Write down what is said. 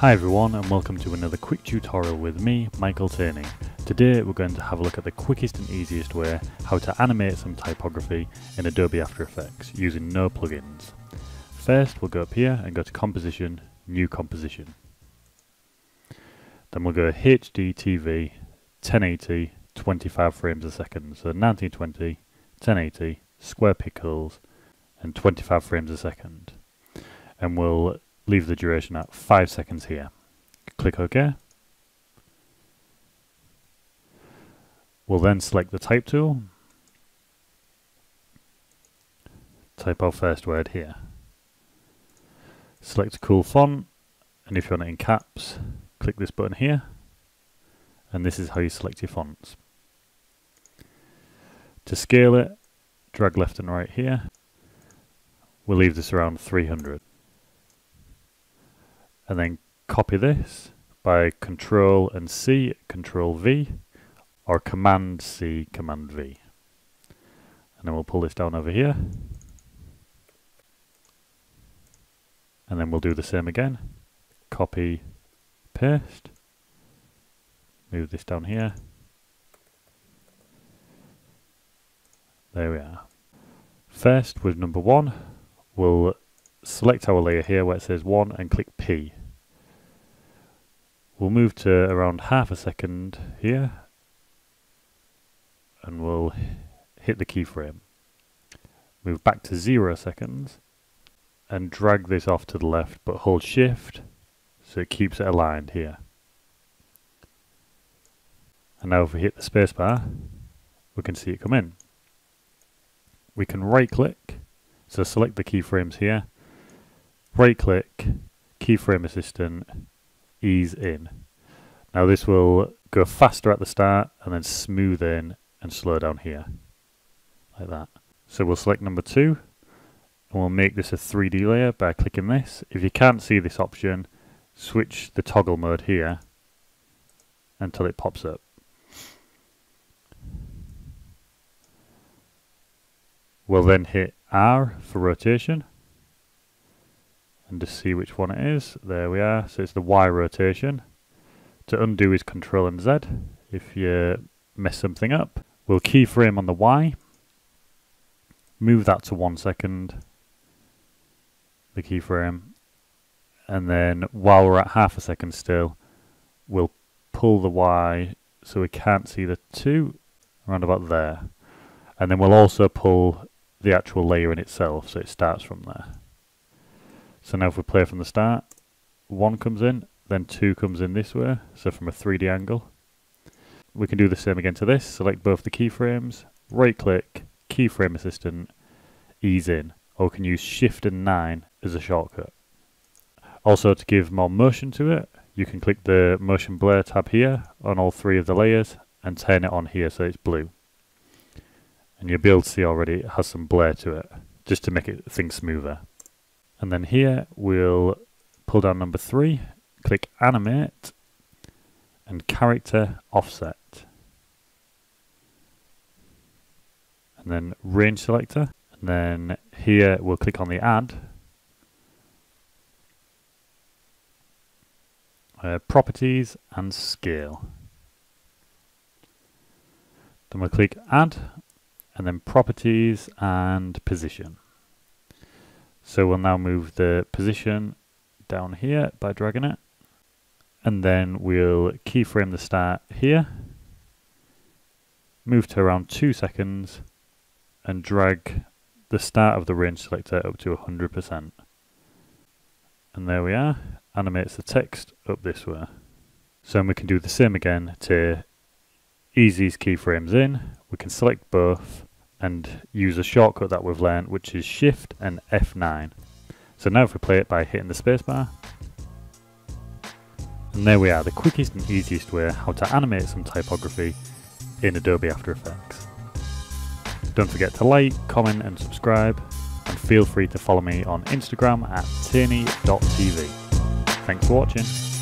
Hi everyone and welcome to another quick tutorial with me, Michael Tierney. Today we're going to have a look at the quickest and easiest way how to animate some typography in Adobe After Effects using no plugins. First we'll go up here and go to Composition, New Composition. Then we'll go HD TV 1080 25 frames a second, so 1920, 1080, square pixels and 25 frames a second. And we'll leave the duration at 5 seconds here. Click OK. We'll then select the type tool. Type our first word here. Select a cool font and if you want it in caps, click this button here and this is how you select your fonts. To scale it, drag left and right here. We'll leave this around 300 and then copy this by Control and C, Control V, or Command C, Command V. And then we'll pull this down over here. And then we'll do the same again. Copy, paste. Move this down here. There we are. First, with number one, we'll select our layer here where it says 1 and click P. We'll move to around half a second here and we'll hit the keyframe. Move back to 0 seconds and drag this off to the left but hold shift so it keeps it aligned here. And now if we hit the spacebar we can see it come in. We can right click so select the keyframes here right click, keyframe assistant, ease in. Now this will go faster at the start and then smooth in and slow down here, like that. So we'll select number two and we'll make this a 3D layer by clicking this. If you can't see this option, switch the toggle mode here until it pops up. We'll then hit R for rotation and just see which one it is. There we are. So it's the Y rotation. To undo is Control and Z if you mess something up. We'll keyframe on the Y. Move that to one second. The keyframe. And then while we're at half a second still, we'll pull the Y so we can't see the two around about there. And then we'll also pull the actual layer in itself so it starts from there. So now if we play from the start, one comes in, then two comes in this way, so from a 3D angle. We can do the same again to this, select both the keyframes, right click, keyframe assistant, ease in, or we can use shift and 9 as a shortcut. Also to give more motion to it, you can click the motion blur tab here on all three of the layers and turn it on here so it's blue. And you'll be able to see already it has some blur to it, just to make it things smoother. And then here we'll pull down number three, click animate and character offset. And then range selector. And then here we'll click on the add. Uh, properties and scale. Then we'll click add and then properties and position. So we'll now move the position down here by dragging it. And then we'll keyframe the start here. Move to around two seconds and drag the start of the range selector up to 100%. And there we are, animates the text up this way. So we can do the same again to ease these keyframes in. We can select both and use a shortcut that we've learned which is shift and F9 so now if we play it by hitting the spacebar and there we are the quickest and easiest way how to animate some typography in Adobe After Effects. Don't forget to like, comment and subscribe and feel free to follow me on Instagram at tierney.tv thanks for watching